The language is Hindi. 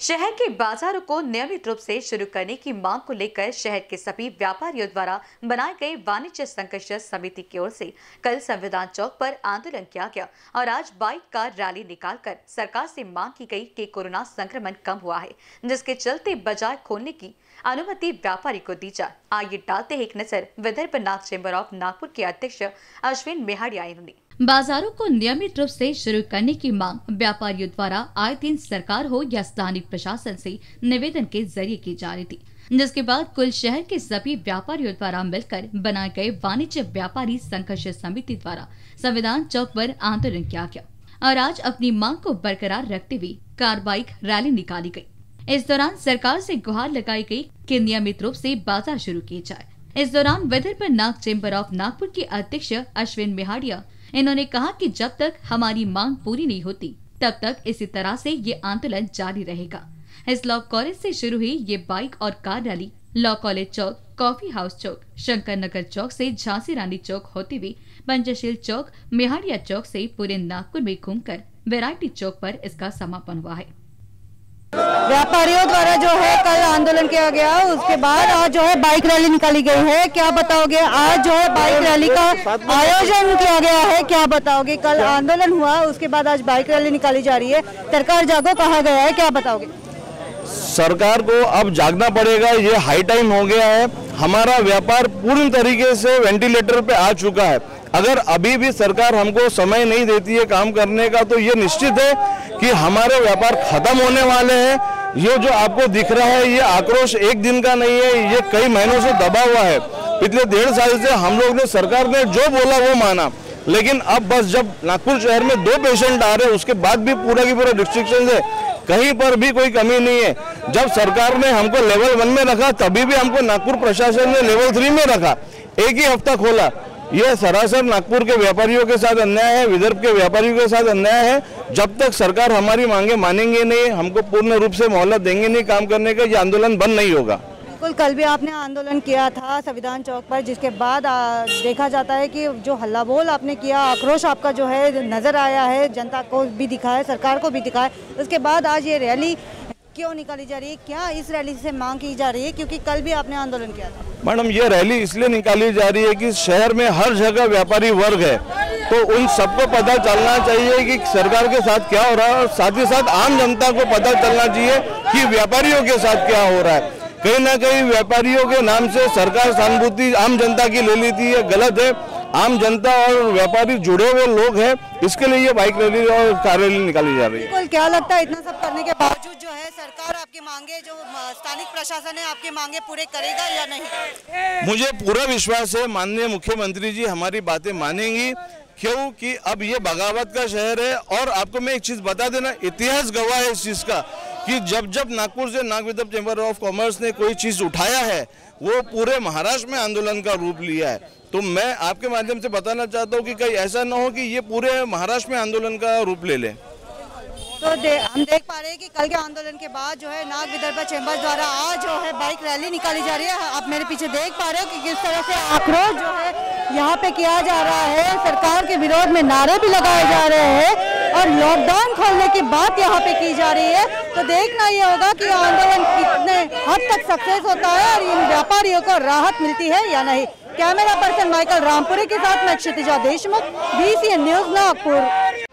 शहर के बाजारों को नियमित रूप से शुरू करने की मांग को लेकर शहर के सभी व्यापारियों द्वारा बनाए गए वाणिज्य संघर्ष समिति की ओर से कल संविधान चौक पर आंदोलन किया गया और आज बाइक कार रैली निकालकर सरकार से मांग की गई कि कोरोना संक्रमण कम हुआ है, जिसके चलते बाज़ार खोलने की अनुमति व्यापारी को दी जाए। आइए डालते एक नज़र विदर्भ नाथ चेंबर ऑफ़ नागपुर के अध्यक्ष अश्विन मेहाड़िया ने बाजारों को नियमित रूप से शुरू करने की मांग व्यापारियों द्वारा आए दिन सरकार हो या स्थानीय प्रशासन से निवेदन के ज़रिए की जा रही थी, जिसके बाद कुल शहर के सभी व्यापारियों द्वारा मिलकर बनाए गए वाणिज्य व्यापारी संघर्ष समिति द्वारा संविधान चौक पर आंदोलन किया गया और आज अपनी मांग को बरकरार रखते हुए कार बाइक रैली निकाली गई इस दौरान सरकार से गुहार लगाई गई कि नियमित रूप से बाज़ार शुरू किए जाए। इस दौरान विदर्भ नाग चेंबर ऑफ़ नागपुर के अध्यक्ष अश्विन मिहाड़िया इन्होंने कहा कि जब तक हमारी मांग पूरी नहीं होती, तब तक इसी तरह से ये आंदोलन जारी रहेगा। इस लॉ कॉलेज से शुरू हुई ये बाइक और कार रैली, लॉ कॉलेज चौक, कॉफ़ी हाउस चौक शंकर नगर चौक से झांसी रानी चौक होते हुए पंचशील चौक, मेहाड़िया चौक से पूरे नागपुर में घूमकर, वैरायटी चौक पर इसका समापन हुआ है। व्यापारियों द्वारा जो है कल आंदोलन किया गया, उसके बाद आज जो है बाइक रैली निकाली गई है। क्या बताओगे? आज जो है बाइक रैली का आयोजन किया गया है। क्या बताओगे? कल आंदोलन हुआ, उसके बाद आज बाइक रैली निकाली जा रही है। सरकार जागो कहा गया है, क्या बताओगे? सरकार को अब जागना पड़ेगा, ये हाई टाइम हो गया है। हमारा व्यापार पूर्ण तरीके से वेंटिलेटर पे आ चुका है। अगर अभी भी सरकार हमको समय नहीं देती है काम करने का तो ये निश्चित है कि हमारे व्यापार खत्म होने वाले हैं। ये जो आपको दिख रहा है, ये आक्रोश एक दिन का नहीं है, ये कई महीनों से दबा हुआ है। पिछले डेढ़ साल से हम लोग ने, सरकार ने जो बोला वो माना। लेकिन अब बस जब नागपुर शहर में दो पेशेंट आ रहे उसके बाद भी पूरा की पूरा रिस्ट्रिक्शन है। कहीं पर भी कोई कमी नहीं है। जब सरकार ने हमको लेवल वन में रखा, तभी भी हमको नागपुर प्रशासन ने लेवल थ्री में रखा। एक ही हफ़्ता खोला। यह सरासर नागपुर के व्यापारियों के साथ अन्याय है, विदर्भ के व्यापारियों के साथ अन्याय है। जब तक सरकार हमारी मांगे मानेंगे नहीं हमको पूर्ण रूप से मोहल्ला देंगे नहीं काम करने का ये आंदोलन बंद नहीं होगा। बिल्कुल कल भी आपने आंदोलन किया था संविधान चौक पर जिसके बाद आ, देखा जाता है कि जो हल्ला बोल आपने किया आक्रोश आपका जो है नज़र आया है जनता को भी दिखा है सरकार को भी दिखा है उसके बाद आज ये रैली क्यों निकाली जा रही है? क्या इस रैली से मांग की जा रही है? क्योंकि कल भी आपने आंदोलन किया था। मैडम ये रैली इसलिए निकाली जा रही है कि शहर में हर जगह व्यापारी वर्ग है। तो उन सबको पता चलना चाहिए कि सरकार के साथ क्या हो रहा है और साथ ही साथ आम जनता को पता चलना चाहिए कि व्यापारियों के साथ क्या हो रहा है। कहीं ना कहीं व्यापारियों के नाम से सरकार सहानुभूति आम जनता की ले लेती है गलत है। आम जनता और व्यापारी जुड़े हुए लोग हैं इसके लिए ये बाइक रैली और कार रैली निकाली जा रही है। क्या लगता है इतना सब करने के बावजूद जो है सरकार आपकी मांगे जो स्थानिक प्रशासन है आपकी मांगे पूरे करेगा या नहीं? मुझे पूरा विश्वास है माननीय मुख्यमंत्री जी हमारी बातें मानेंगी। क्योंकि अब ये बगावत का शहर है और आपको मैं एक चीज़ बता देना इतिहास गवाह है इस चीज़ का कि जब जब नागपुर से Nag Vidarbha chamber of commerce ने कोई चीज़ उठाया है वो पूरे महाराष्ट्र में आंदोलन का रूप लिया है। तो मैं आपके माध्यम से बताना चाहता हूँ कि कहीं ऐसा ना हो कि ये पूरे महाराष्ट्र में आंदोलन का रूप ले ले। तो दे, हम देख पा रहे हैं कि कल के आंदोलन के बाद जो है नाग विदर्भ चैम्बर द्वारा आज जो है बाइक रैली निकाली जा रही है। आप मेरे पीछे देख पा रहे हो कि किस तरह से आक्रोश जो है यहाँ पे किया जा रहा है। सरकार के विरोध में नारे भी लगाए जा रहे हैं और लॉकडाउन खोलने की बात यहाँ पे की जा रही है। तो देखना ये होगा कि आंदोलन कितने हद तक सक्सेस होता है और इन व्यापारियों को राहत मिलती है या नहीं। कैमरा पर्सन माइकल रामपुरी के साथ मैं क्षितिजा देशमुख बी न्यूज़ नागपुर।